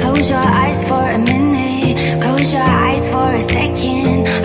Close your eyes for a minute, close your eyes for a second.